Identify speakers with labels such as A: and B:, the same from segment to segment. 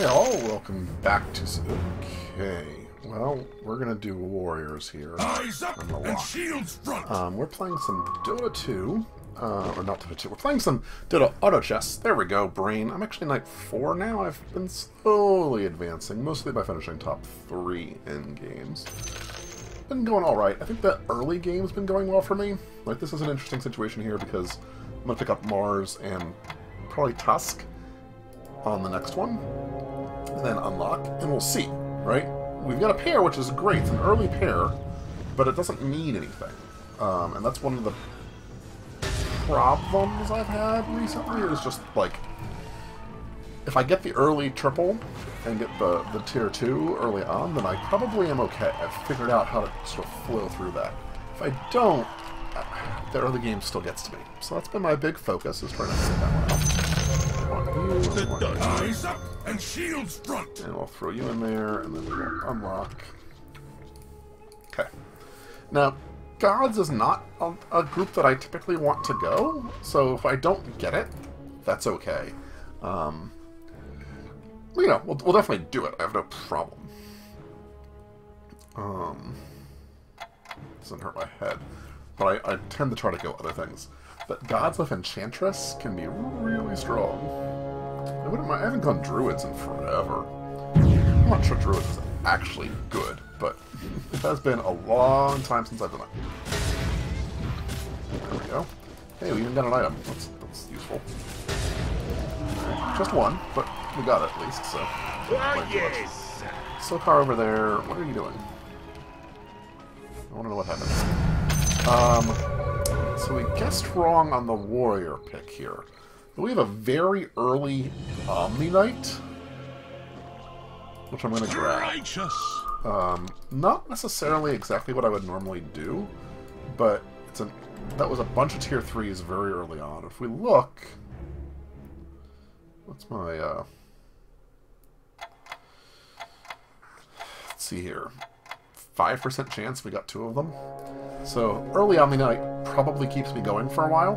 A: Okay, all welcome back to... Okay, well, we're gonna do Warriors here.
B: Eyes up and shields front.
A: Um, we're playing some Dota 2, uh, or not Dota 2, we're playing some Dota Auto Chess. There we go, Brain. I'm actually Night 4 now. I've been slowly advancing, mostly by finishing top 3 in games. Been going alright. I think the early game's been going well for me. Like, this is an interesting situation here because I'm gonna pick up Mars and probably Tusk on the next one, and then unlock, and we'll see, right? We've got a pair, which is great. It's an early pair, but it doesn't mean anything. Um, and that's one of the problems I've had recently, is just, like, if I get the early triple and get the, the tier 2 early on, then I probably am okay. I've figured out how to sort of flow through that. If I don't, the early game still gets to me. So that's been my big focus, is trying to get that one out.
B: Eyes up and shields front.
A: And we'll throw you in there, and then we'll unlock. Okay. Now, Gods is not a, a group that I typically want to go, so if I don't get it, that's okay. Um, you know, we'll, we'll definitely do it. I have no problem. Um, doesn't hurt my head, but I, I tend to try to kill other things. But Gods of Enchantress can be really strong. I, wouldn't mind, I haven't gone Druids in forever. I'm not sure Druids is actually good, but it has been a long time since I've done it. There we go. Hey, we even got an item. That's, that's useful. Just one, but we got it at least, so... too much. Sokar over there, what are you doing? I want to know what happened. Um, so we guessed wrong on the warrior pick here. But we have a very early Omniknight, which I'm going to grab. Um, not necessarily exactly what I would normally do, but it's an that was a bunch of tier threes very early on. If we look, what's my uh? Let's see here, five percent chance we got two of them. So early on the night probably keeps me going for a while,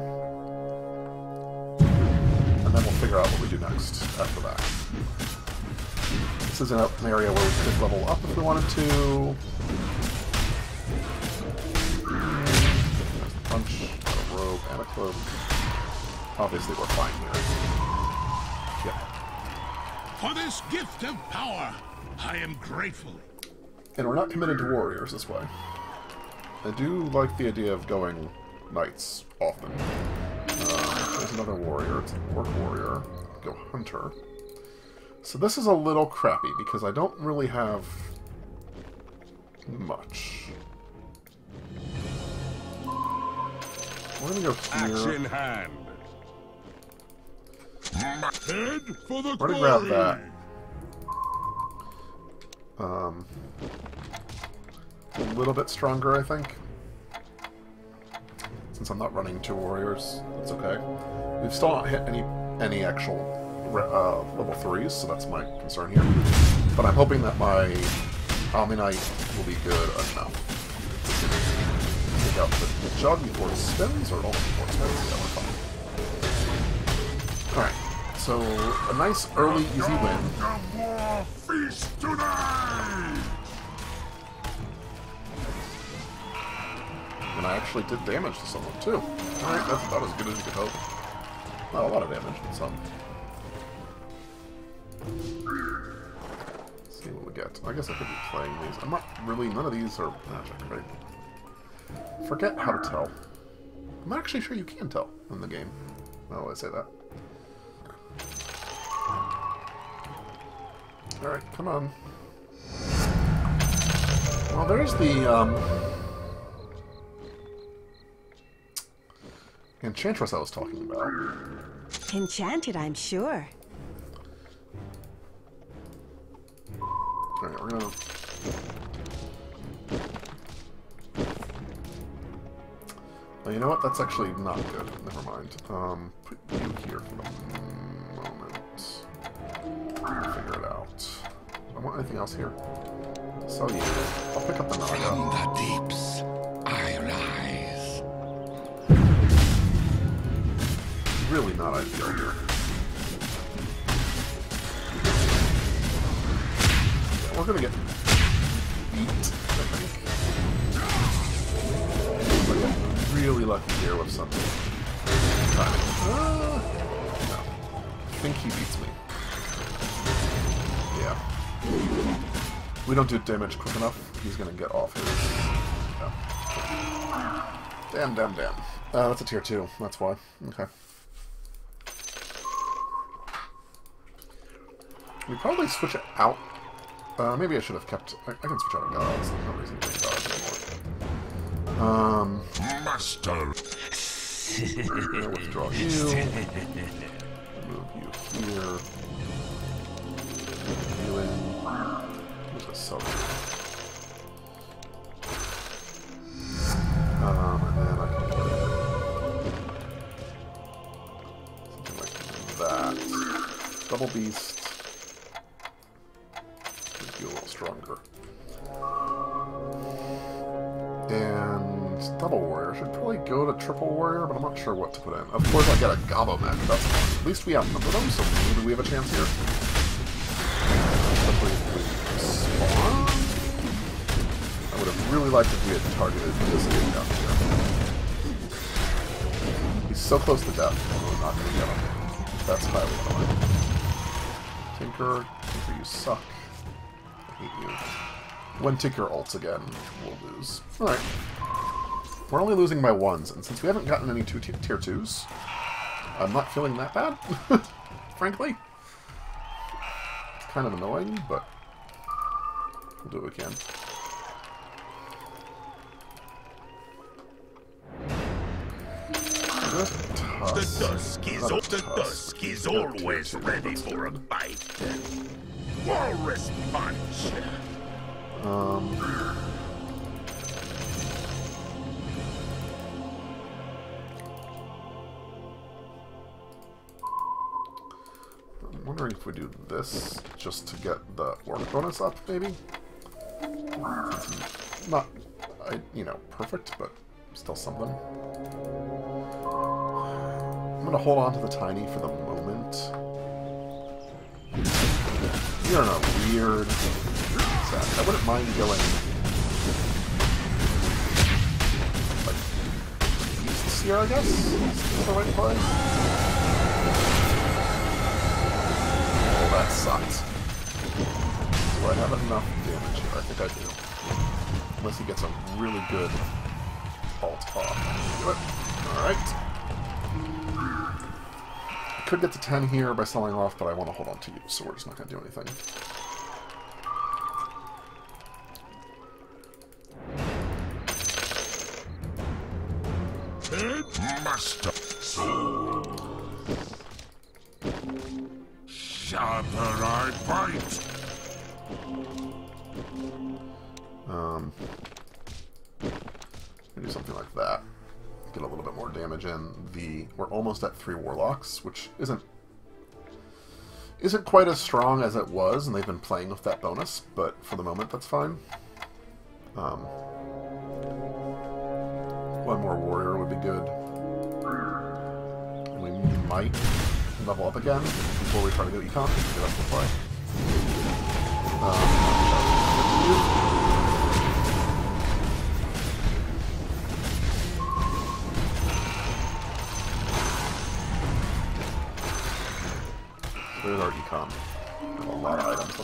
A: and then we'll figure out what we do next after that. This is an area where we could level up if we wanted to. There's a punch, a robe, and a cloak. Obviously, we're fine here. Yep.
B: For this gift of power, I am grateful.
A: And we're not committed to warriors this way. I do like the idea of going knights often. Uh, there's another warrior. It's an orc warrior. Go hunter. So this is a little crappy because I don't really have much. We're gonna go
B: Axe
A: here.
B: in hand. Head for the
A: We're gonna grab
B: quarry.
A: that. Um, a little bit stronger, I think. Since I'm not running two warriors, that's okay. We've still not hit any any actual uh, level threes, so that's my concern here. But I'm hoping that my Omniknight will be good enough. Take out the jug before it spins, or only before it spins. Yeah, we're fine. Alright, so a nice early easy win. And I actually did damage to someone too. Alright, that's about as good as you could hope. Not a lot of damage, but some. Let's see what we get. I guess I could be playing these. I'm not really, none of these are magic, right? Forget how to tell. I'm not actually sure you can tell in the game. That I say that. Alright, come on. Well, there's the, um... Enchantress I was talking about.
C: Enchanted, I'm sure.
A: Alright, we're gonna... Well, you know what? That's actually not good. Never mind. Um, put you here for the moment. Figure it out. I want anything else here? So you. I'll pick up the
D: From the deeps,
A: Really not ideal here. we're gonna get beat, I think. But yeah, really lucky here with something. Uh, no. I think he beats me. Yeah. We don't do damage quick enough. He's gonna get off. Yeah. Damn, damn, damn. Uh, that's a tier 2. That's why. Okay. We probably switch it out. Uh, maybe I should have kept... I, I can switch out of gods. There's no reason to take gods anymore. Um,
D: Master.
A: Withdraw you. Move you here. Move you in. Who's a sub? Um, and then I can something like that. Double beast. Triple warrior, but I'm not sure what to put in. Of course, I get a gobbo mech. That's fine. At least we outnumber them, so maybe we have a chance here. I would have really liked if we had targeted this dude down here. He's so close to death, we're not going to get him. That's highly annoying. Tinker, Tinker, you suck. I hate you. When Tinker ults again, we'll lose. Alright. We're only losing by ones, and since we haven't gotten any two tier 2s, I'm not feeling that bad, frankly. It's kind of annoying, but we'll do what we can.
B: The dusk is the
A: tusk.
B: dusk is
A: Not a tier
B: always ready for a bite. Walrus punch.
A: Um, wondering if we do this just to get the work bonus up, maybe? Not, I, you know, perfect, but still something. I'm gonna hold on to the tiny for the moment. You're in a weird set. I wouldn't mind going like here, I guess. Is the right play? That sucks. Do I have enough damage here? I think I do. Unless he gets a really good ult off. Alright. I could get to 10 here by selling off, but I want to hold on to you, so we're just not going to do anything. Three warlocks, which isn't isn't quite as strong as it was, and they've been playing with that bonus. But for the moment, that's fine. Um, one more warrior would be good. And we might level up again before we try to go econ. That's the play.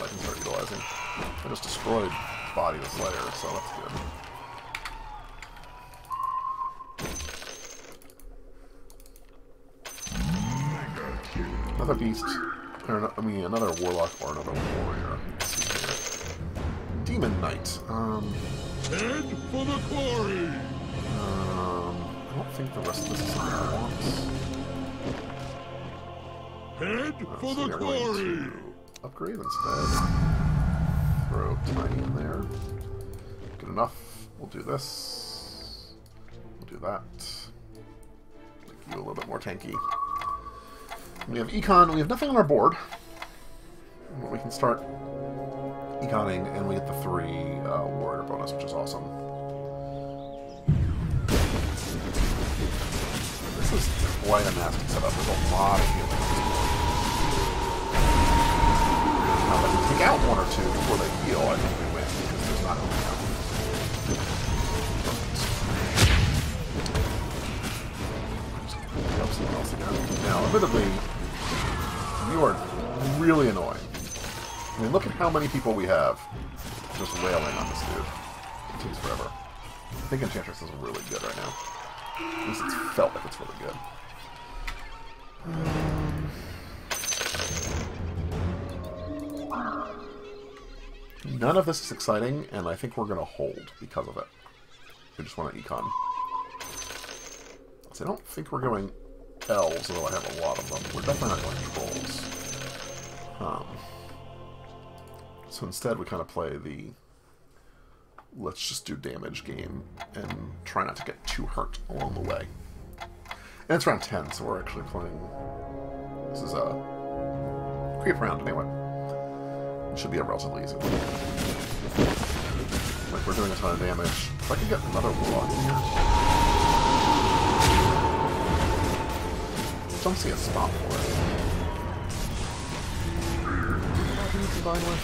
A: Lot of items that I can start utilizing. I just destroyed Body of the Slayer, so that's good. Another beast, or I mean another warlock or another warrior. Let's see here. Demon Knight. Um,
B: Head for the quarry.
A: um, I don't think the rest of this is something I want.
B: Head for the quarry.
A: Upgrade instead. Throw tiny in there. Good enough. We'll do this. We'll do that. Make you a little bit more tanky. We have econ. We have nothing on our board. But we can start econing, and we get the three uh, warrior bonus, which is awesome. This is quite a nasty setup. There's a lot of healing. Now, can take out one or two before they heal, I think we win because there's not enough. Now, admittedly, you are really annoying. I mean, look at how many people we have just wailing on this dude. It takes forever. I think Enchantress is really good right now. At least it's felt like it's really good. None of this is exciting, and I think we're going to hold because of it. We just want to econ. So I don't think we're going elves, although I have a lot of them. We're definitely not going trolls. Um, so instead we kind of play the let's just do damage game and try not to get too hurt along the way. And it's round 10, so we're actually playing... This is a creep round anyway. Should be a relatively easy one. Like, we're doing a ton of damage. If I could get another warlock in here... Don't see a spot for it. Can combine with?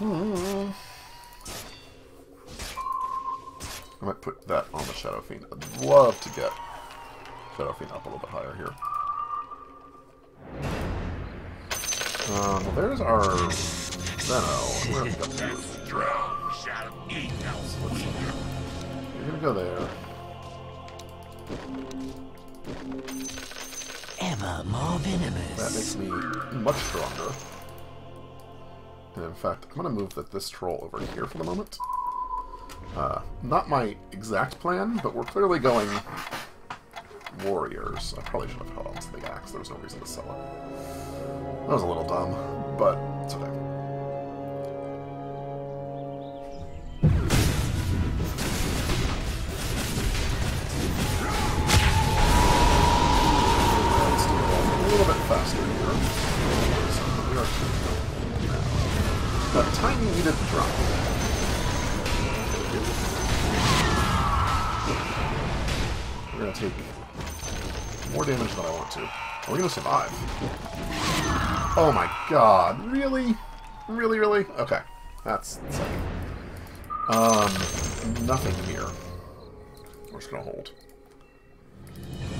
A: Yeah, I might put that on the Shadow Fiend. I'd love to get Shadow Fiend up a little bit higher here. Um, well, there's our Zeno. We're gonna go with
D: Strong shall eat
A: so let's see. You're gonna go there.
E: Ever more venomous.
A: That makes me much stronger. And in fact, I'm going to move that this troll over here for the moment. Uh, not my exact plan, but we're clearly going warriors. I probably should have held on to the axe. There was no reason to sell it. That was a little dumb, but it's okay. Damage than I want to. We're we gonna survive? Oh my god, really? Really, really? Okay. That's. Um, nothing here. We're just gonna hold.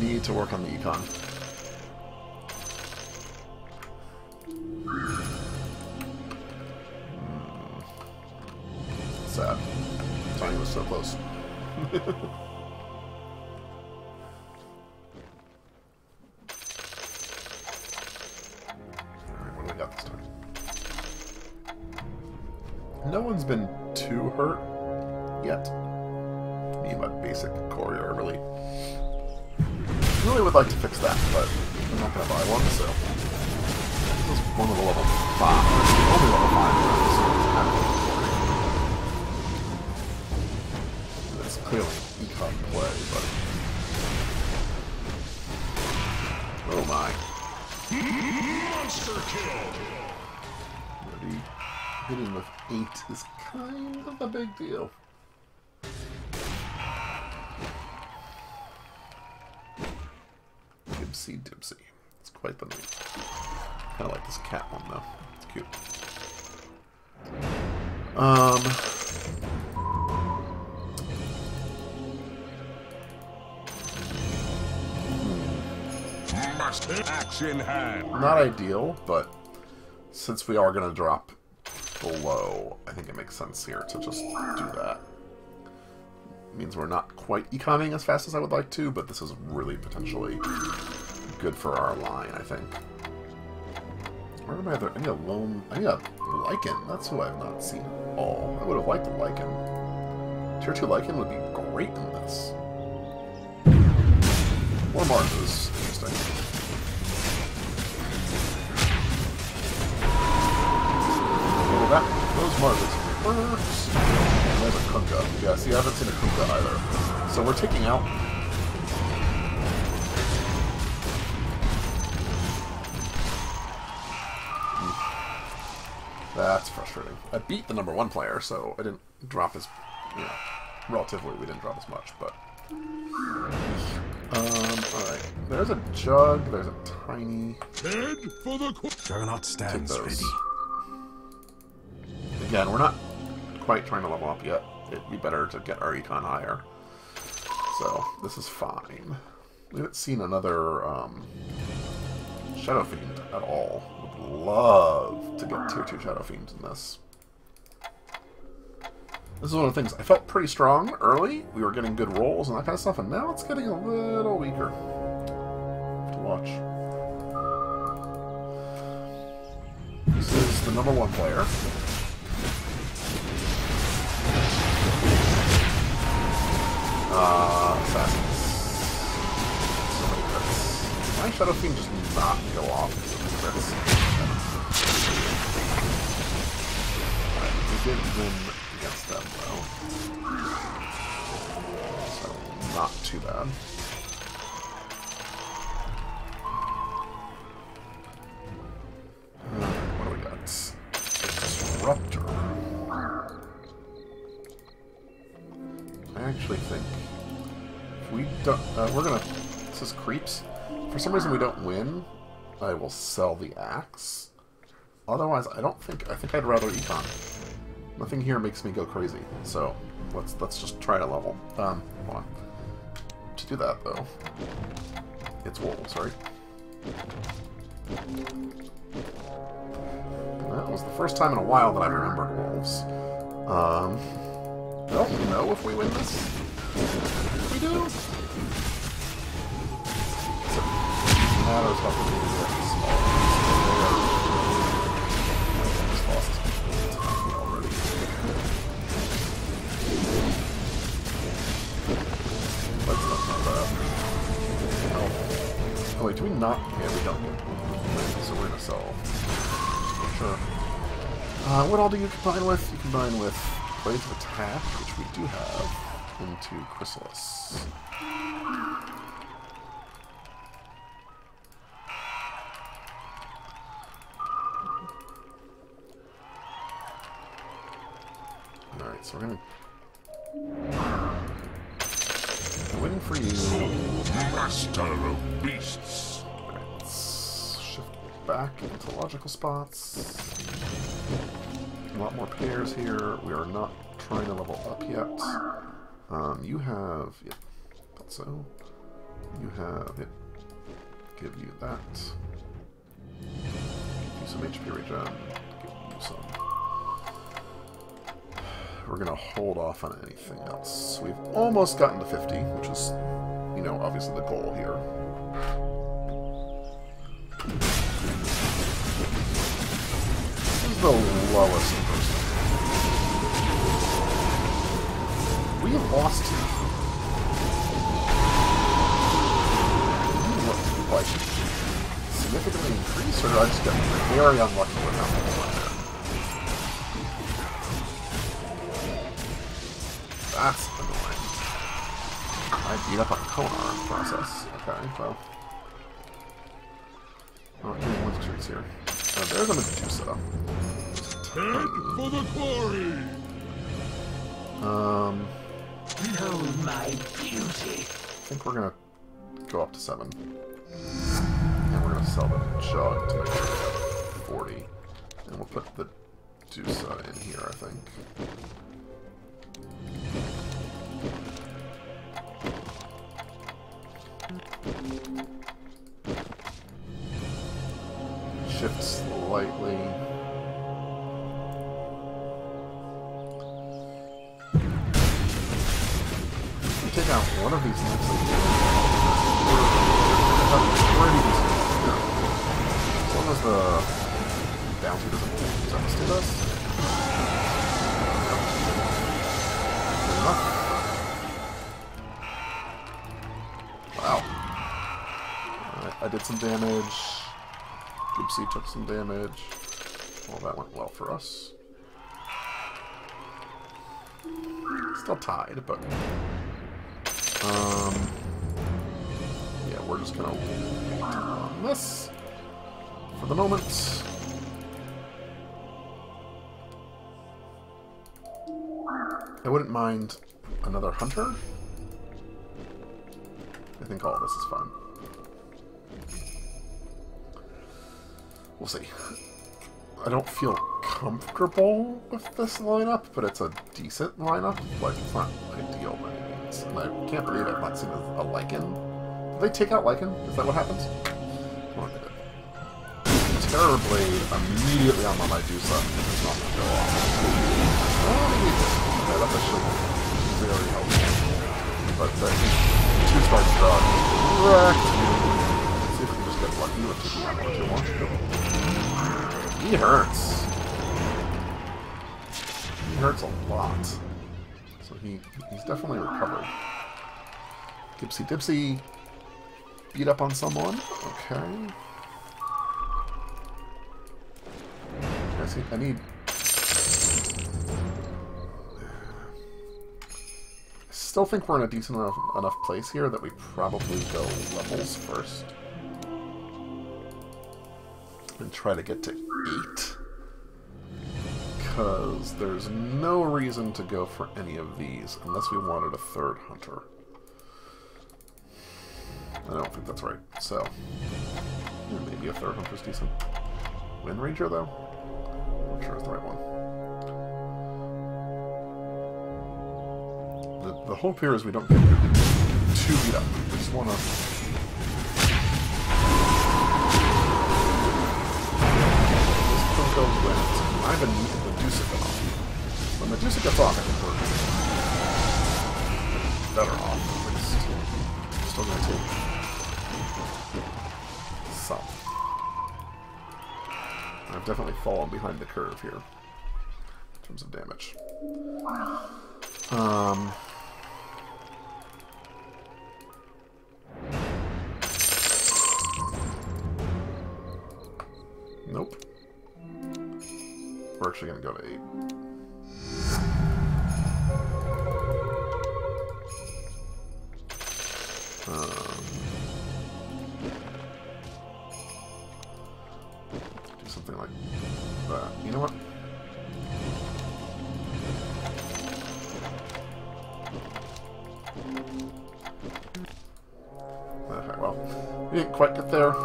A: Need to work on the econ. Hmm. Sad. Tony was so close. No one's been too hurt yet. Me and my basic courier really really would like to fix that, but I'm not gonna buy one, so this is one of the level five. Only level five rounds, so it's kind of It's clearly econ play, but Oh my.
B: Monster kill!
A: Hitting with eight is kind of a big deal. Dibsy Dibsy. It's quite the name. Kind of like this cat one though. It's cute. Um. Not ideal, but since we are going to drop below, I think it makes sense here to just do that. means we're not quite econing as fast as I would like to, but this is really potentially good for our line, I think. Where am I other? I need a lone. I need a Lycan. That's who I've not seen at all. I would have liked a Lycan. Tier 2 Lycan would be great in this. More Marthas. Interesting. That, those first. And there's a Kunkka. Yeah, see, I haven't seen a Kunkka either. So we're taking out That's frustrating. I beat the number one player, so I didn't drop as, you know, relatively we didn't drop as much, but Um, alright. There's a jug, there's a tiny...
B: Head for the qu-
D: Juggernaut
A: Take
D: stands ready.
A: Again, we're not quite trying to level up yet. It'd be better to get our econ higher. So, this is fine. We haven't seen another um, Shadow Fiend at all. Would love to get tier 2 Shadow Fiends in this. This is one of the things. I felt pretty strong early. We were getting good rolls and that kind of stuff, and now it's getting a little weaker. To watch. This is the number one player. Uh, assassins. So many crits. My Shadow Fiend does not go off crits. We did win against them though. So, not too bad. What do we got? Disruptor. Actually think if we don't, uh, we're gonna. This is creeps. For some reason, we don't win. I will sell the axe. Otherwise, I don't think. I think I'd rather econ. Nothing here makes me go crazy. So let's let's just try to level. Um, hold on. To do that though, it's wolves, right? That was the first time in a while that I remembered wolves. Um, don't know if we win this. We do. So, matters how not bad. Oh. oh wait, do we not? Yeah, we don't. So we're gonna sell. Sure. Uh, what all do you combine with? You combine with Blades of Attack, which we do have, into Crystalys. Alright, so we're gonna... Waiting for you.
B: Master of beasts.
A: Let's shift back into logical spots. A lot more pairs here. We are not trying to level up yet. Um, you have, thought so. You have, give you that. Give you some HP regen. Give you some. We're gonna hold off on anything else. We've almost gotten to 50, which is, you know, obviously the goal here. This is the lowest We have lost what, like significantly increased, or I just get very unlucky with how many there? That's annoying. I beat up on Konar in the process. Okay, well. Oh, give me one trees here. Uh, there's a Medusa.
B: Head for the quarry.
A: Um,
E: Behold my beauty.
A: I think we're gonna go up to seven. And we're gonna sell the jug to make sure we have 40. And we'll put the Dusa in here, I think. Shift slightly. One of these week, we're pretty decent. As long as the bounty doesn't devastate us. Wow. I did some damage. Oopsie took some damage. Well, that went well for us. Still tied, but... Um... Yeah, we're just gonna wait on this for the moment. I wouldn't mind another hunter. I think all of this is fine. We'll see. I don't feel comfortable with this lineup, but it's a decent lineup. Like, it's not ideal And I can't believe I've not seen a, a Lycan. Did they take out Lycan? Is that what happens? Did. Terror Blade immediately on my Medusa. It's not going to go off. Oh. Okay, that's actually very helpful. But uh, the two-star drug wrecked me. See if we can just get lucky with two. He hurts. He hurts a lot. He he's definitely recovered. Gipsy Dipsy beat up on someone. Okay. I see I need I still think we're in a decent enough, enough place here that we probably go levels first and try to get to 8. Because there's no reason to go for any of these unless we wanted a third hunter. I don't think that's right. So, yeah, maybe a third hunter's decent. Windranger, though? I'm not sure it's the right one. The, the hope here is we don't get too beat up. We just want to goes wins. When Medusa off, I think better off, at least. Still gonna take some. I've definitely fallen behind the curve here in terms of damage. Um. Nope. We're actually going to go to 8.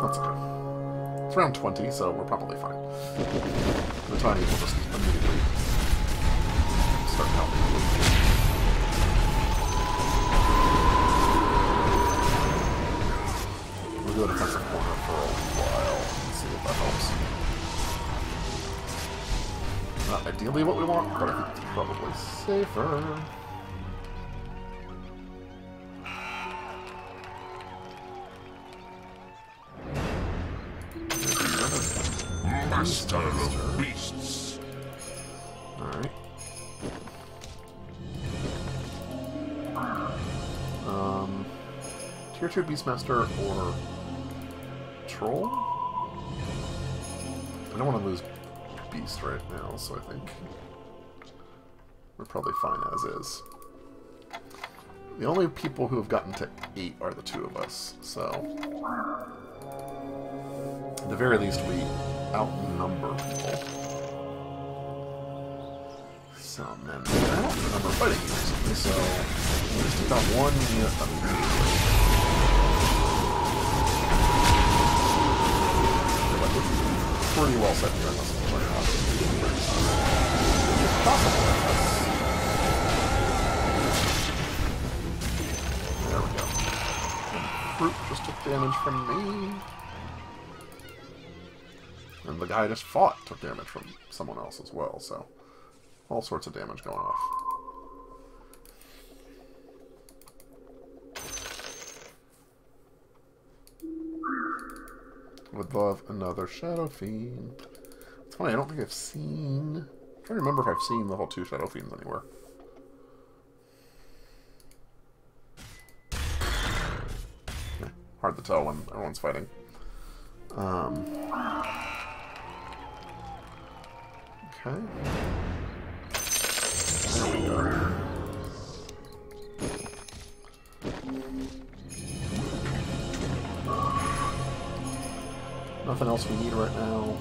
A: That's okay. It's around 20, so we're probably fine. The tiny will just immediately start helping. We'll go to defensive corner for a while and see if that helps. Not ideally what we want, but I think it's probably safer. Tier 2 Beastmaster or Troll? I don't want to lose Beast right now, so I think we're probably fine as is. The only people who have gotten to 8 are the two of us, so... At the very least, we outnumber people. So, man, I don't remember fighting you recently, so we just took out one unit pretty well set here I. There we go. Fruit just took damage from me. And the guy I just fought took damage from someone else as well, so all sorts of damage going off. Would love another Shadow Fiend. It's funny, I don't think I've seen... I'm trying to remember if I've seen level 2 Shadow Fiends anywhere. Eh, hard to tell when everyone's fighting. Um... Okay. There we go. Nothing else we need right now.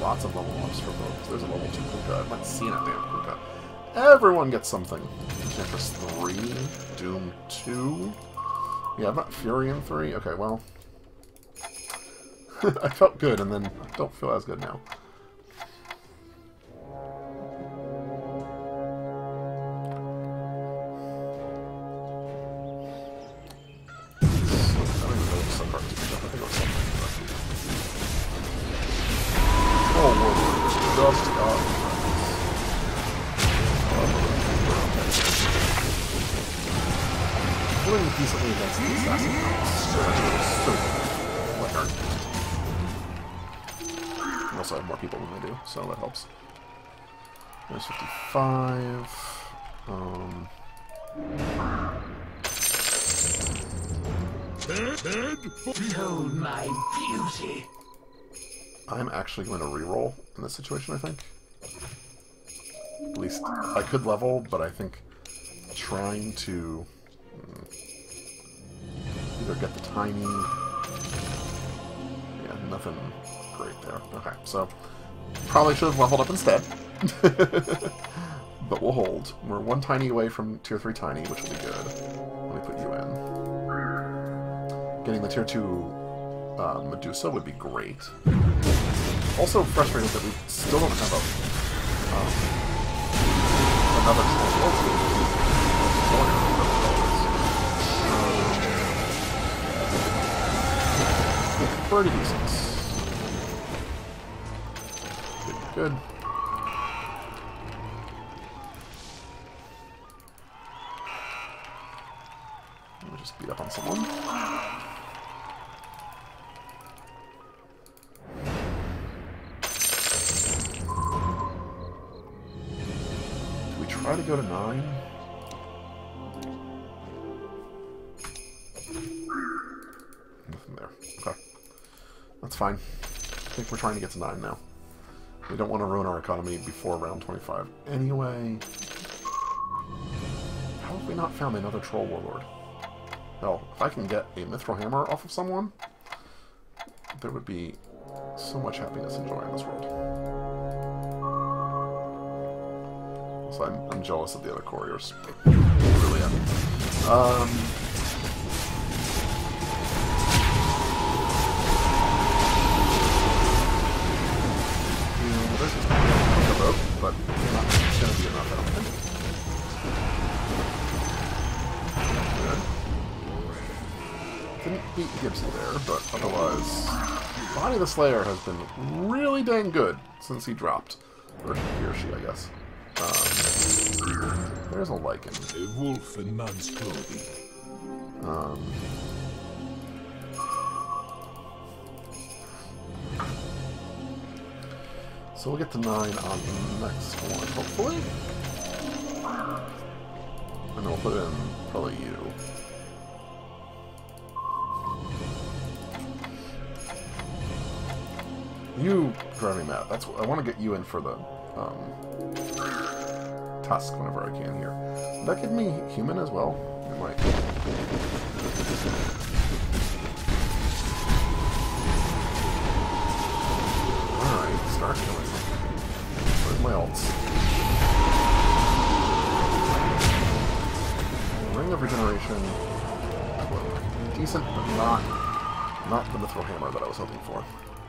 A: Lots of level ups for both. There's a level 2 Kunkka. I've not seen a damn Kunkka. Everyone gets something. Enchantress 3, Doom 2, Yeah, I'm not Fury in 3? Okay, well... I felt good, and then don't feel as good now. In this situation, I think. At least I could level, but I think trying to hmm, either get the tiny... Yeah, nothing great there. Okay, so probably should have leveled up instead. but we'll hold. We're one tiny away from tier 3 tiny, which will be good. Let me put you in. Getting the tier 2 uh, Medusa would be great. Also frustrated that we still don't have a um, another um, Pretty decent. Good, good. To nine now. We don't want to ruin our economy before round 25. Anyway... How have we not found another Troll Warlord? Hell, if I can get a Mithril Hammer off of someone, there would be so much happiness and joy in this world. So I'm, I'm jealous of the other couriers. really. Um, Didn't there, but otherwise, Bonnie the Slayer has been really dang good since he dropped. Or he or she, I guess. Um, there's a Lycan.
B: A wolf in man's clothing.
A: Um, so we'll get to 9 on the next one, hopefully. And we'll put in probably you. You drive me mad. That's what I want to get you in for the um, tusk whenever I can here. Would that give me human as well? It might. Alright, start killing. Where's my ults? Ring of Regeneration. Decent, but not not the Mithril Hammer that I was hoping for.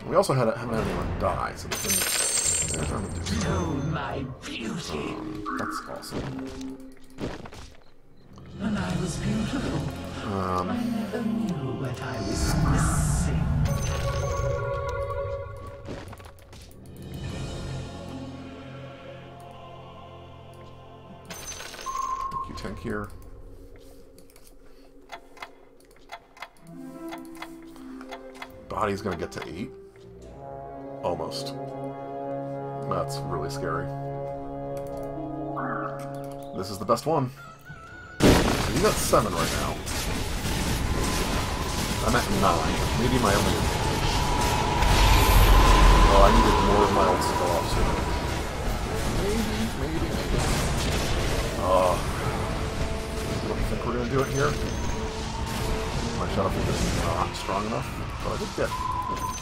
A: We also had haven't had anyone die, so there's been there's Medusa.
E: Behold my beauty.
A: That's awesome.
E: When I was beautiful,
A: Um,
E: I never knew what I was missing.
A: Thank you, tank here. Body's gonna get to eight. Almost. That's really scary. This is the best one. So you got seven right now. I'm at nine. Maybe my only advantage. Oh, I needed more of my go off sooner. Maybe, maybe, maybe. Oh. I don't think we're gonna do it here. My finger is not strong enough, but I did get.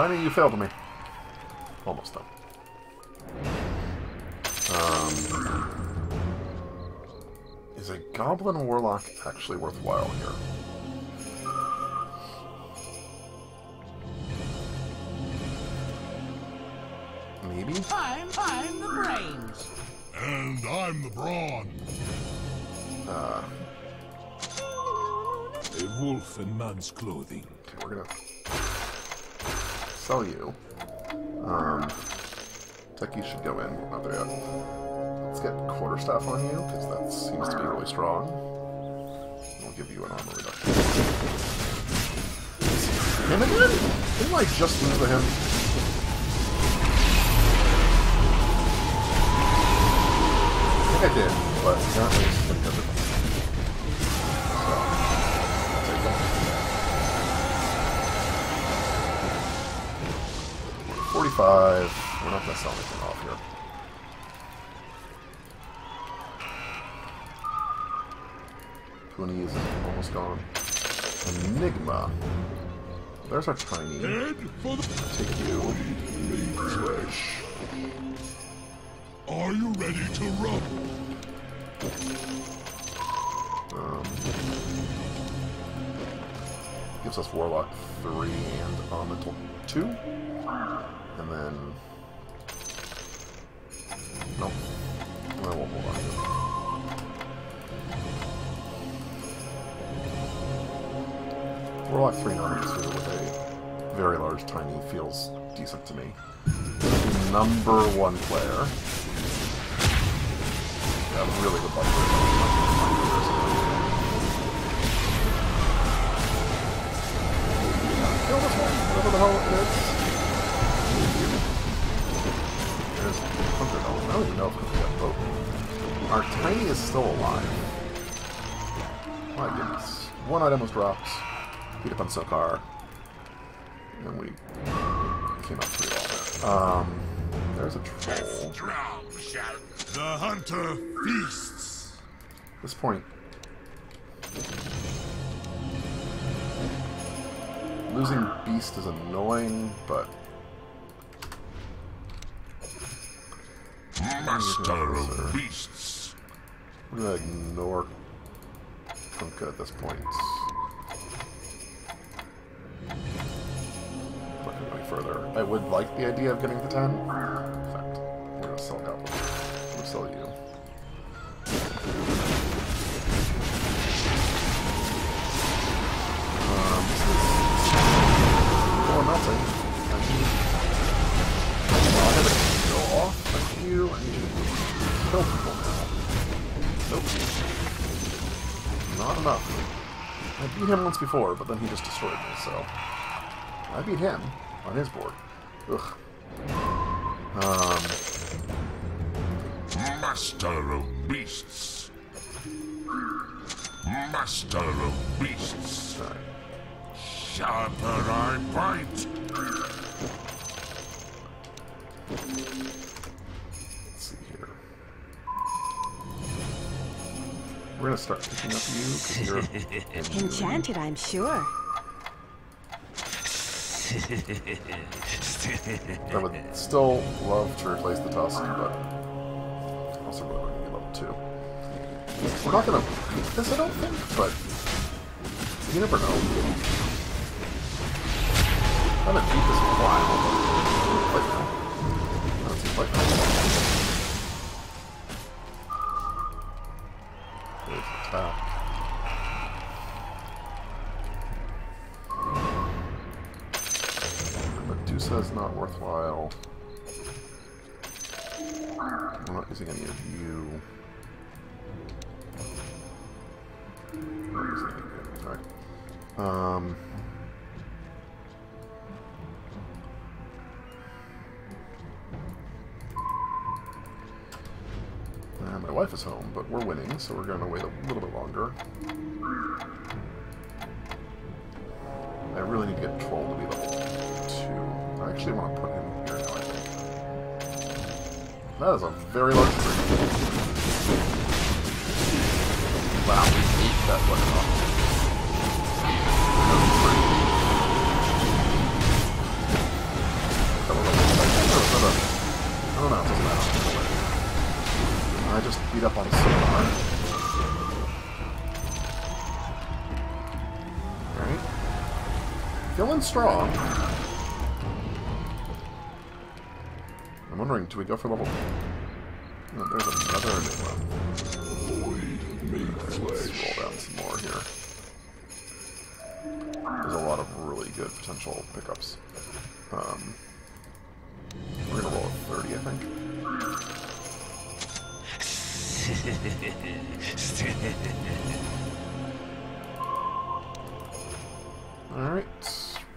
A: Tiny, you failed me. Almost done. Um, is a Goblin Warlock actually worthwhile here? Maybe?
F: I'm, I'm the brains.
B: And I'm the brawn.
A: Uh,
D: A wolf in man's clothing.
A: okay, we're gonna sell you. Um, Techie should go in. Not there yet. Let's get quarterstaff on you, because that seems to be really strong. I'll give you an armor reduction. Him again? Didn't I just lose to him? I think I did, but apparently it's because of 45. We're not going to sell anything off here. Goonies is almost gone. Enigma. There's our
B: Chinese.
A: Take you.
B: Fresh. Are you ready to run?
A: Um, gives us Warlock 3 and Elemental 2. And then... Nope. I won't hold on to it. Warlock 3 non 2 with a very large tiny feels decent to me. Number one player. Yeah, really good. Kill this one, whatever the hell it is. Don't even know if we got both. Our Tiny is still alive. My goodness. One item was dropped. Beat up on Sokar. And we came up pretty well. Um, there's a troll.
B: The hunter feasts.
A: At this point, losing Beast is annoying, but
D: Master of beasts.
A: we're gonna ignore Kunkka at this point. Not gonna go any further. I would like the idea of getting the 10. In fact, we're gonna sell Goblin. We're sell you. Thank you. I kill people now. Nope. Not enough. I beat him once before, but then he just destroyed me, so. I beat him on his board. Ugh. Um,
D: Master of beasts. Master of beasts.
A: sorry.
D: Sharper I bite.
A: We're gonna start picking up you because you're
C: Enchanted, I'm sure.
A: I would still love to replace the tusk, but also really want to be level two. We're not gonna beat this, I don't think, but you never know. I haven't beat this in a while, but. I don't see quite There's. Medusa is not worthwhile. I'm not using any we're winning, so we're going to wait a little bit longer. I really need to get Troll to be level 2. I actually want to put him here now, I think. That is a very large Feeling strong. I'm wondering, do we go for level... Oh, there's another new one. Let's scroll down some more here. There's a lot of really good potential pickups. Um, we're gonna roll a 30, I think. Alright,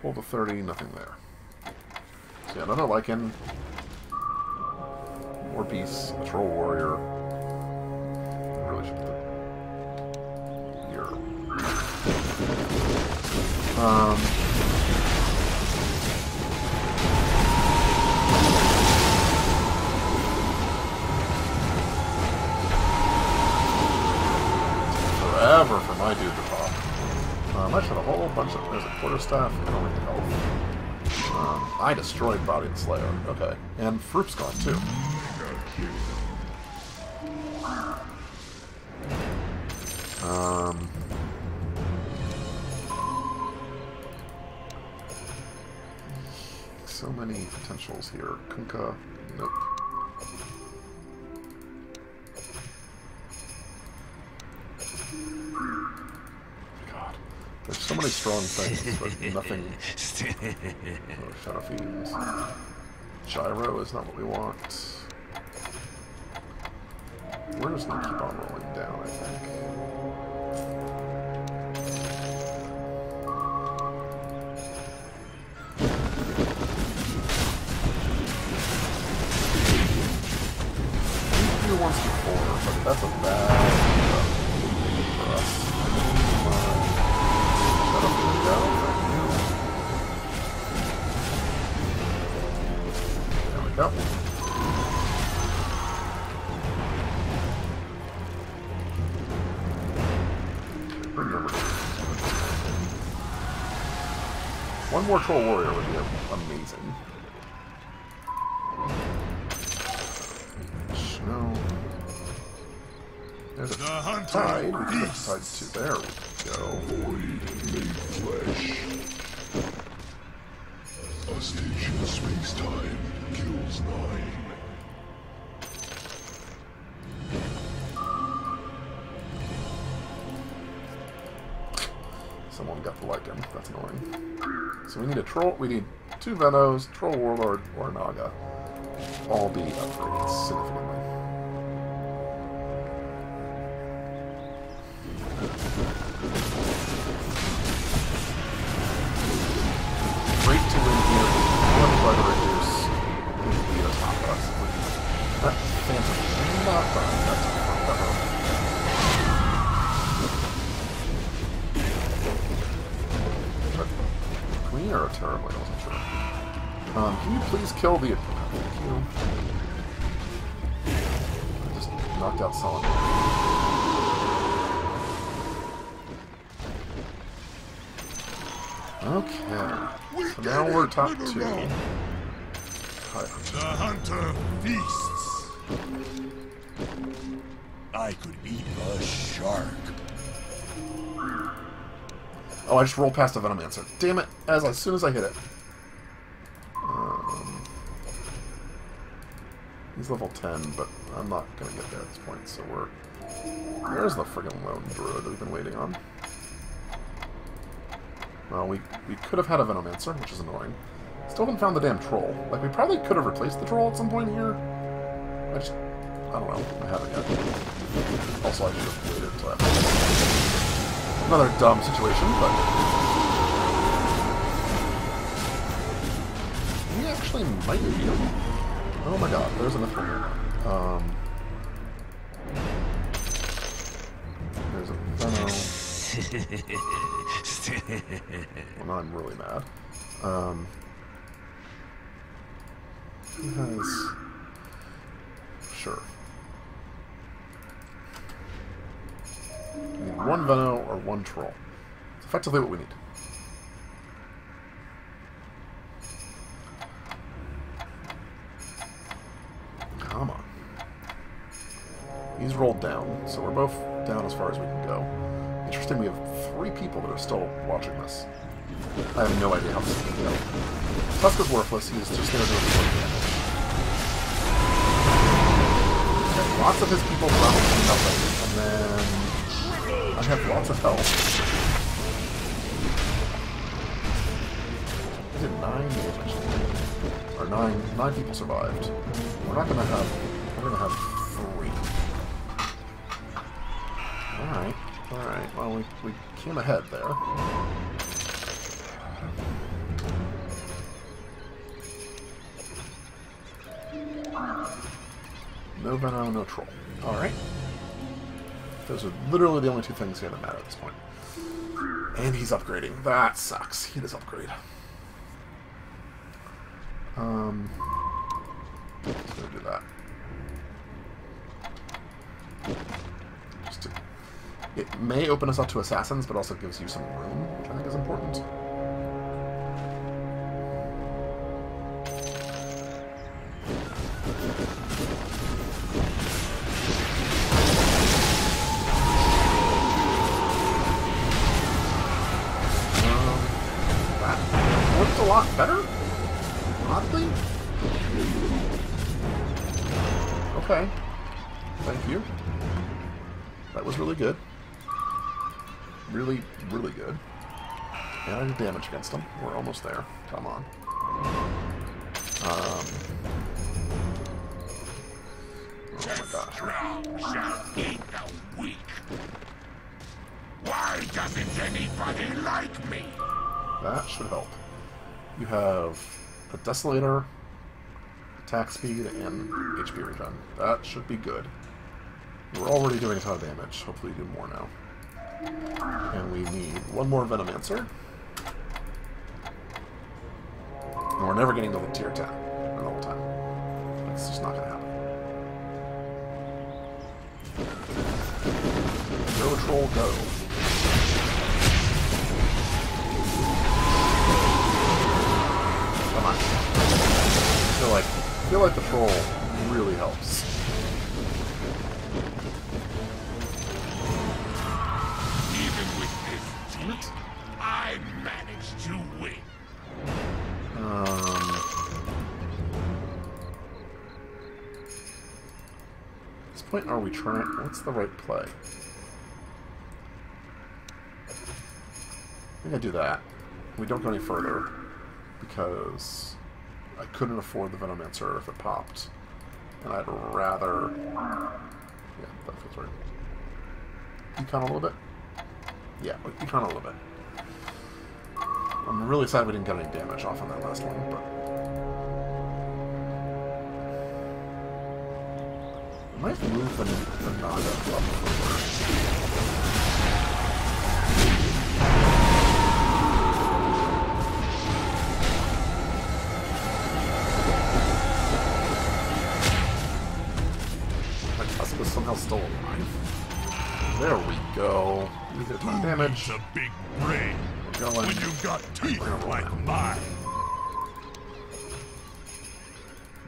A: roll the 30, nothing there. So yeah, another Lycan. More beasts, a troll warrior. Really should put the here. Um only health. Um, I destroyed Body and Slayer. Okay. And Fruit's gone too. Um. So many potentials here. Kunkka. Things, but nothing. Oh, Shadow Fiends. Gyro is not what we want. We're just gonna keep on rolling down, I think. One more troll warrior would be amazing. Snow. There's a
B: The hunter
A: tide. We can
B: beasts.
A: tide to there. We go.
D: Made flesh. A station space-time kills nine.
A: Someone got the Lycan. That's annoying. So we need a troll. We need two Venos, troll warlord, or Naga. All be upgraded significantly. Great to win here. One try to reduce the top us. That Phantom is not done. That's please kill the... Thank you. I just knocked out someone. Okay. So now we're top two.
B: The hunter feasts.
G: I could eat a shark.
A: Oh, I just rolled past a Venomancer. Damn it! As, as soon as I hit it. He's level 10, but I'm not going to get there at this point, so we're... There's the friggin' lone druid that we've been waiting on. Well, we, we could have had a Venomancer, which is annoying. Still haven't found the damn troll. Like, we probably could have replaced the troll at some point here. I just... I don't know. I haven't yet. Also, I should have waited until. Another dumb situation, but... We actually might beat him. Oh my god, there's another one. Um... There's a Venom. well, now I'm really mad. Um... Who has... Sure. We need one Veno or one Troll. It's effectively what we need. We're both down as far as we can go. Interesting, we have three people that are still watching this. I have no idea how this is going to go. Tusk is worthless, he's just going to do more damage. Lots of his people dropping nothing, and then I have lots of health. I did nine damage. Or nine nine people survived. We're not gonna have we're gonna have Well we we came ahead there. No Venom, no Troll. Alright. Those are literally the only two things here that matter at this point. And he's upgrading. That sucks. He does upgrade. Um, let's go do that. Just to, it may open us up to assassins, but also gives you some room, against them. We're almost there. Come on. Um. Oh my.
B: Why doesn't anybody like me?
A: That should help. You have a Desolator, attack speed, and HP regen. That should be good. We're already doing a ton of damage. Hopefully do more now. And we need one more Venomancer. And we're never getting to the tier 10 in the whole time. It's just not going to happen. Go, Troll, go. Come on. I feel like, I feel like the troll really helps. Point, are we trying? What's the right play? I think I do that. We don't go any further because I couldn't afford the Venomancer if it popped, and I'd rather. Yeah, that feels right. Econ a little bit. Yeah, econ a little bit. I'm really sad we didn't get any damage off on that last one, but... I might move the, the Naga up further. My Tusk is somehow still alive. There we go. We did of damage.
B: A big brain
A: We're going.
B: when you've got teeth
A: We're gonna roll
B: like mine.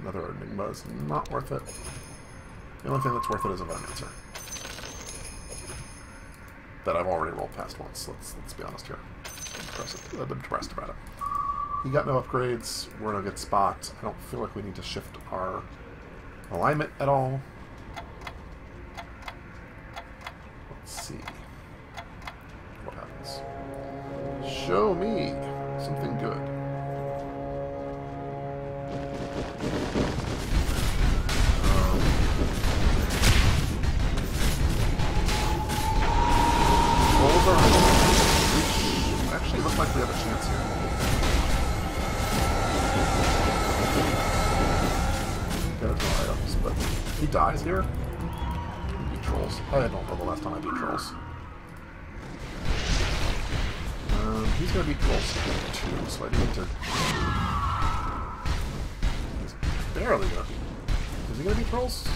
A: Another Enigma is not worth it. The only thing that's worth it is a Venomancer. That I've already rolled past once, let's let's be honest here. I'm I've depressed about it. He got no upgrades, we're in a good spot. I don't feel like we need to shift our alignment at all. Let's see. What happens? Show me something good. Actually look like we have a chance here. Get a draw items, but he dies here. Beat trolls. I don't know the last time I beat trolls. Um, he's gonna beat trolls too, so I need to. He's barely gonna. Is he gonna beat trolls?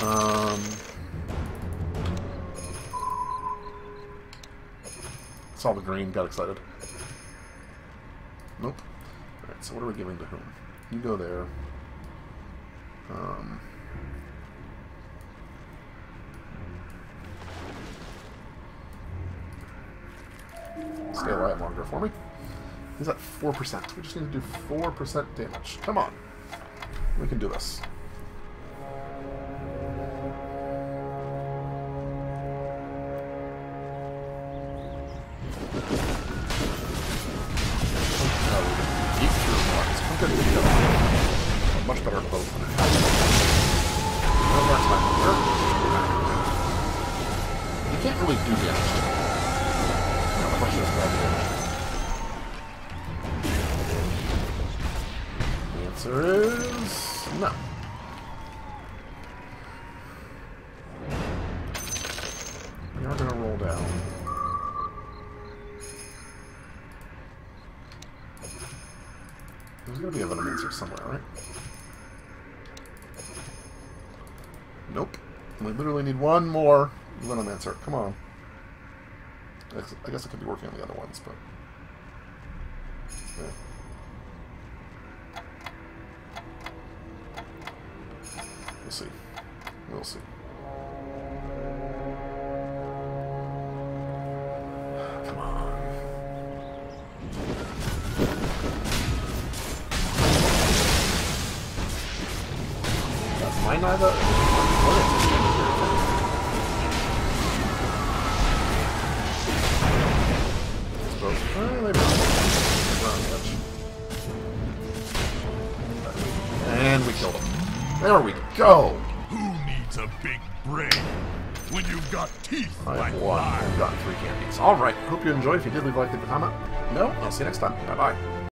A: Um. Saw the green, got excited. Nope. Alright, so what are we giving to whom? You go there. Um... Stay alive longer for me. He's at 4%. We just need to do 4% damage. Come on. We can do this. Answer is no. We are going to roll down. There's going to be a Venomancer somewhere, right? Nope. We literally need one more Venomancer. Come on. I guess- I could be working on the other ones, but... Yeah. We'll see. If you did, leave a like, leave a comment. No, I'll see you next time. Bye-bye.